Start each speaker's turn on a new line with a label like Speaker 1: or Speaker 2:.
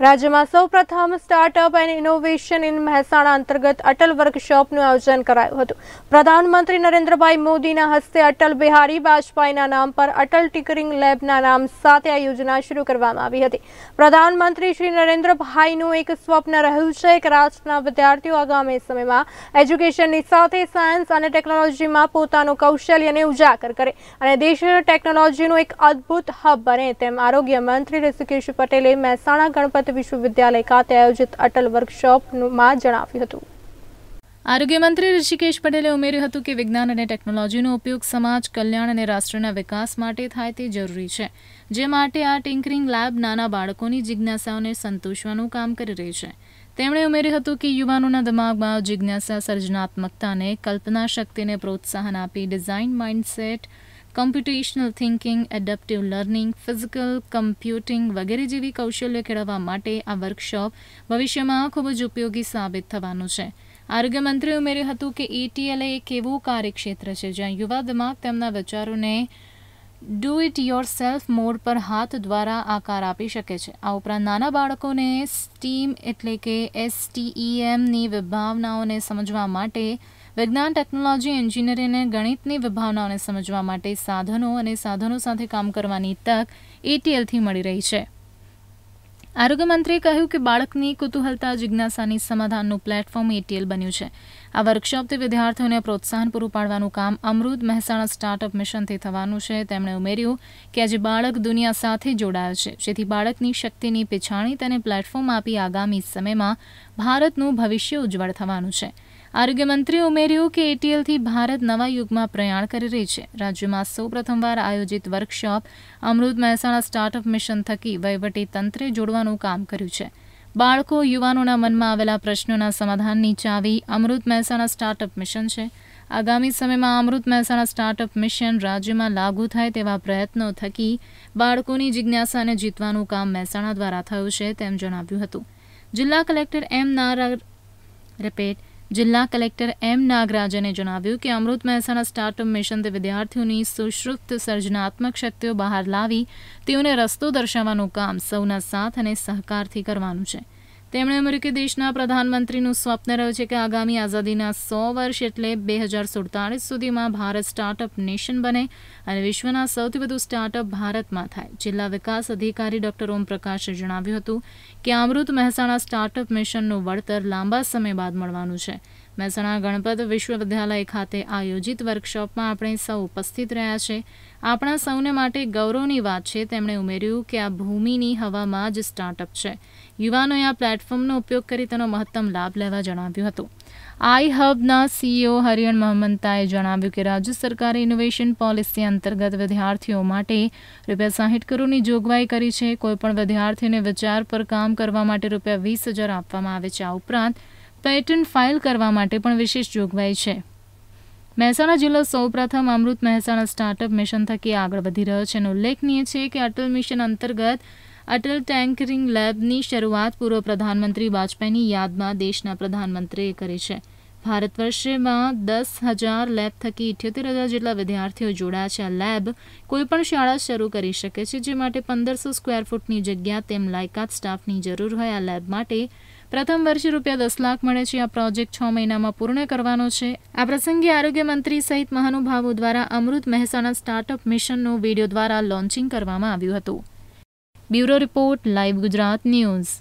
Speaker 1: રાજ્યમાં સૌપ્રથમ startup and innovation in Mehsana અંતર્ગત અટલ વર્કશોપનું આયોજન કરાયું હતું. પ્રધાનમંત્રી નરેન્દ્રભાઈ મોદીના હસ્તે અટલ બિહારી વાજપેયીના નામ પર અટલ ટિકરિંગ લેબના નામ સાથે આ યોજના શરૂ કરવામાં આવી હતી. પ્રધાનમંત્રી શ્રી નરેન્દ્રભાઈનું એક સ્વપ્ન રહ્યું છે કે રાષ્ટ્રના વિદ્યાર્થીઓ આગામી સમયમાં એજ્યુકેશનની સાથે સાયન્સ અને ટેકનોલોજીમાં પોતાનું કૌશલ્યને ઉજાગર કરે અને દેશ ટેકનોલોજીનું એક અદ્ભુત હબ બને તેમ આરોગ્ય મંત્રી ઋષિકેશ પટેલે મહેસાણા ગણપત વિશ્વવિદ્યાલય ખાતે આયોજિત અટલ વર્કશોપમાં જણાવ્યું હતું.
Speaker 2: આરોગ્ય મંત્રી ઋષિકેશ પટેલે ઉમેર્યું હતું કે વિજ્ઞાન અને ટેકનોલોજીનો ઉપયોગ સમાજ, કલ્યાણ અને રાષ્ટ્રના વિકાસ માટે થાય તે જરૂરી છે, જે માટે આ ટિંકરિંગ લેબ નાના બાળકોની જિજ્ઞાસાઓને સંતોષવાનું કામ કરી રહી છે. તેમણે ઉમેર્યું હતું કે યુવાનોના દિમાગમાં જિજ્ઞાસા સર્જનાત્મકતાને, કલ્પના શક્તિને પ્રોત્સાહન આપી design mindset computational thinking adaptive learning physical computing વગેરે જેવી કૌશલ્ય કેળવવા માટે આ વર્કશોપ ભવિષ્યમાં ખૂબ જ ઉપયોગી સાબિત થવાનું છે. આરોગ્ય મંત્રીએ ઉમેર્યું હતું કે એટીએલ એક એવું કાર્યક્ષેત્ર છે, જ્યાં યુવા દિમાગ તેમના વિચારોને do it yourself mode પર હાથ દ્વારા આકાર આપી શકે છે. આ ઉપરાંત નાના બાળકોને સ્ટીમ એટલે કે એસટીઈએમની વિભાવનાઓને સમજવા માટે વિજ્ઞાન, ટેકનોલોજી, એન્જિનિયરિંગ અને ગણિતની વિભાવનાઓને સમજવા માટે સાધનો અને સાધનો સાથે કામ કરવાની તક એટીએલથી મળી રહી છે. આરોગ્ય મંત્રીએ કહ્યું કે બાળકની કુતૂહલતા, જિજ્ઞાસાની સમાધાનનું પ્લેટફોર્મ એટીએલ બન્યું છે. આ વર્કશોપથી વિદ્યાર્થીઓને પ્રોત્સાહન પૂરું પાડવાનું કામ અમૃત મહેસાણા સ્ટાર્ટઅપ મિશનથી થવાનું છે. તેમણે ઉમેર્યું કે આજે બાળક દુનિયા સાથે જોડાયો છે, જેથી બાળકની શક્તિની પીછાણી તેને પ્લેટફોર્મ આપી આગામી સમયમાં ભારતનું ભવિષ્ય ઉજ્જવળ થવાનું છે. આરોગ્ય મંત્રીએ ઉમેર્યું કે એટીએલથી ભારત નવા યુગમાં પ્રયાણ કરી રહી છે. રાજ્યમાં સૌ પ્રથમવાર આયોજિત workshop Amrit Mehsana startup mission થકી વહીવટી તંત્રે જોડવાનું કામ કર્યું છે. બાળકો, યુવાનોના મનમાં આવેલા પ્રશ્નોના સમાધાનની ચાવી અમૃત મહેસાણા સ્ટાર્ટઅપ મિશન છે. આગામી સમયમાં અમૃત મહેસાણા સ્ટાર્ટઅપ મિશન રાજ્યમાં લાગુ થાય તેવા પ્રયત્નો થકી બાળકોની જિજ્ઞાસાને જીતવાનું કામ મહેસાણા દ્વારા થયું છે તેમ જણાવ્યું હતું. જિલ્લા કલેક્ટર એમ નારા, રિપીટ જિલ્લા કલેક્ટર એમ નાગરાજને જણાવ્યું કે અમૃત મહેસાણા સ્ટાર્ટઅપ મિશનથી વિદ્યાર્થીઓની સુશ્રુપ્ત સર્જનાત્મક શક્તિઓ બહાર લાવી તેઓને રસ્તો દર્શાવવાનું કામ સૌના સાથ અને સહકારથી કરવાનું છે. તેમણે ઉમેર્યું કે દેશના પ્રધાનમંત્રીનું સ્વપ્ન રહ્યું છે કે આગામી આઝાદીના સો વર્ષ એટલે બે હજાર સુડતાલીસ સુધીમાં ભારત સ્ટાર્ટઅપ નેશન બને અને વિશ્વના સૌથી વધુ સ્ટાર્ટઅપ ભારતમાં થાય. જિલ્લા વિકાસ અધિકારી ડોક્ટર ઓમ પ્રકાશે જણાવ્યું હતું કે અમૃત મહેસાણા સ્ટાર્ટઅપ મિશનનું વળતર લાંબા સમય બાદ મળવાનું છે. મહેસાણા ગણપત વિશ્વવિદ્યાલય ખાતે આયોજિત વર્કશોપમાં આપણે સૌ ઉપસ્થિત રહ્યા છે. આપણા સૌને માટે ગૌરવની વાત છે. તેમણે ઉમેર્યું કે આ ભૂમિની હવામાં જ સ્ટાર્ટઅપ છે. યુવાનોએ આ પ્લેટફોર્મનો ઉપયોગ કરી તેનો મહત્તમ લાભ લેવા જણાવ્યું હતું. આઈ હબના સીઈઓ હરિયણ મહમંતાએ જણાવ્યું કે રાજ્ય સરકારે ઇનોવેશન પોલિસી અંતર્ગત વિદ્યાર્થીઓ માટે રૂપિયા સાહીઠ કરોડની જોગવાઈ કરી છે. કોઈપણ વિદ્યાર્થીને વિચાર પર કામ કરવા માટે રૂપિયા વીસ હજાર આપવામાં આવે છે. આ ઉપરાંત પેટન્ટ ફાઇલ કરવા માટે પણ વિશેષ જોગવાઈ છે. મહેસાણા જિલ્લો સૌપ્રથમ અમૃત મહેસાણા સ્ટાર્ટઅપ મિશન થકી આગળ વધી રહ્યો છે. અને ઉલ્લેખનીય છે કે અટલ મિશન અંતર્ગત અટલ ટેન્કરિંગ લેબની શરૂઆત પૂર્વ પ્રધાનમંત્રી વાજપેયીની યાદમાં દેશના પ્રધાનમંત્રીએ કરી છે. ભારત વર્ષમાં દસ હજાર લેબ થકી ઇઠ્યોતેર હજાર જેટલા વિદ્યાર્થીઓ જોડાયા છે. આ લેબ કોઈપણ શાળા શરૂ કરી શકે છે, જે માટે પંદરસો સ્ક્વેર ફૂટની જગ્યા તેમ લાયકાત સ્ટાફની જરૂર હોય આ લેબ માટે પ્રથમ વર્ષે રૂપિયા દસ લાખ મળે છે. આ પ્રોજેક્ટ છ મહિનામાં પૂર્ણ કરવાનો છે. આ પ્રસંગે આરોગ્ય મંત્રી સહિત મહાનુભાવો દ્વારા અમૃત મહેસાણા સ્ટાર્ટઅપ મિશનનું વીડિયો દ્વારા લોન્ચિંગ કરવામાં આવ્યું હતું. Bureau report live Gujarat news.